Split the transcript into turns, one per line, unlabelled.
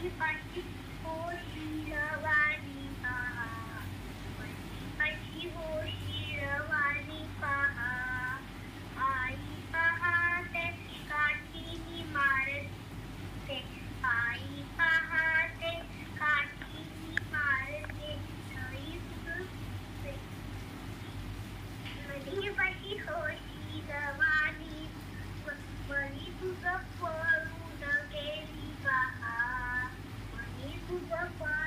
પછી હોશી રવાની પાહા પછી હોશી રવાની પાહા આઈ પાહા તે કાઠીની મારત તે આઈ પાહા તે કાઠીની મારત તે થઈ સુધી પછી Bye-bye.